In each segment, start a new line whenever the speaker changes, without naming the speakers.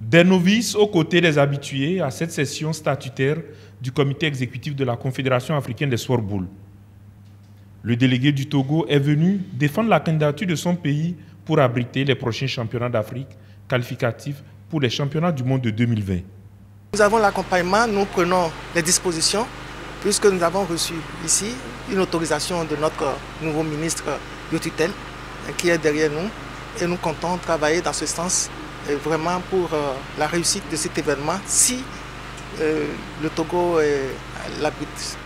Des novices aux côtés des habitués à cette session statutaire du comité exécutif de la Confédération africaine des sports boules. Le délégué du Togo est venu défendre la candidature de son pays pour abriter les prochains championnats d'Afrique qualificatifs pour les championnats du monde de 2020.
Nous avons l'accompagnement, nous prenons les dispositions, puisque nous avons reçu ici une autorisation de notre nouveau ministre de tutelle qui est derrière nous et nous comptons travailler dans ce sens vraiment pour euh, la réussite de cet événement si euh, le Togo l'habite.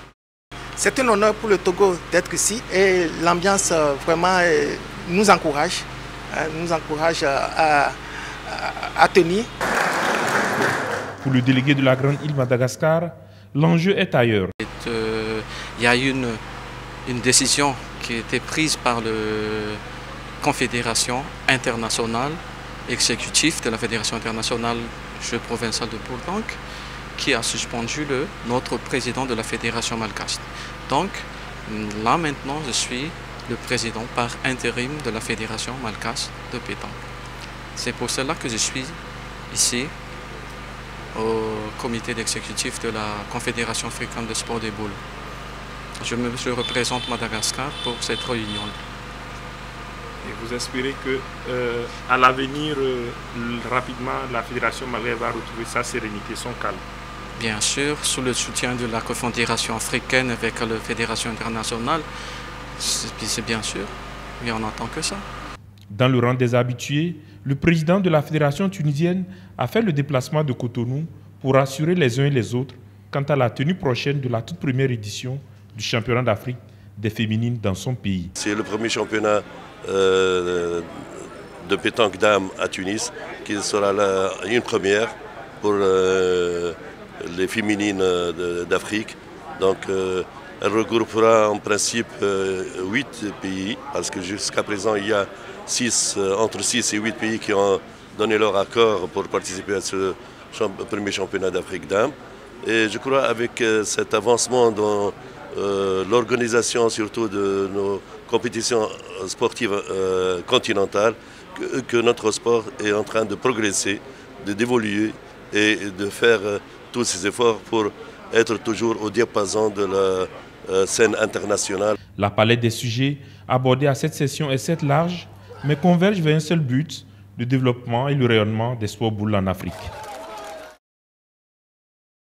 C'est un honneur pour le Togo d'être ici et l'ambiance euh, vraiment nous encourage, nous encourage à, tenir.
Pour le délégué de la Grande Île Madagascar, l'enjeu est ailleurs.
Il y a une, une décision qui a été prise par la Confédération internationale exécutif de la Fédération internationale jeux provincial de Bourgogne qui a suspendu le, notre président de la Fédération malgache. Donc là maintenant je suis le président par intérim de la Fédération malgache de pétanque. C'est pour cela que je suis ici au comité d'exécutif de la Confédération africaine de sport des boules. Je, me, je représente Madagascar pour cette réunion.
Et vous espérez que euh, à l'avenir, euh, rapidement, la Fédération malgache va retrouver sa sérénité, son calme
Bien sûr, sous le soutien de la Confédération africaine avec la Fédération internationale, c'est bien sûr, mais on n'entend que ça.
Dans le rang des habitués, le président de la Fédération tunisienne a fait le déplacement de Cotonou pour assurer les uns et les autres quant à la tenue prochaine de la toute première édition du championnat d'Afrique des féminines dans son pays.
C'est le premier championnat de pétanque d'âme à Tunis, qui sera une première pour euh, les féminines d'Afrique. Donc euh, elle regroupera en principe huit pays, parce que jusqu'à présent il y a six, entre 6 et 8 pays qui ont donné leur accord pour participer à ce premier championnat d'Afrique d'âme. Et je crois avec cet avancement dans l'organisation surtout de nos compétition sportive euh, continentale que, notre sport est en train de progresser, d'évoluer et de faire euh, tous ces efforts pour être toujours au diapason de la euh, scène internationale.
La palette des sujets abordés à cette session est cette large, mais converge vers un seul but, le développement et le rayonnement des sports boules en Afrique.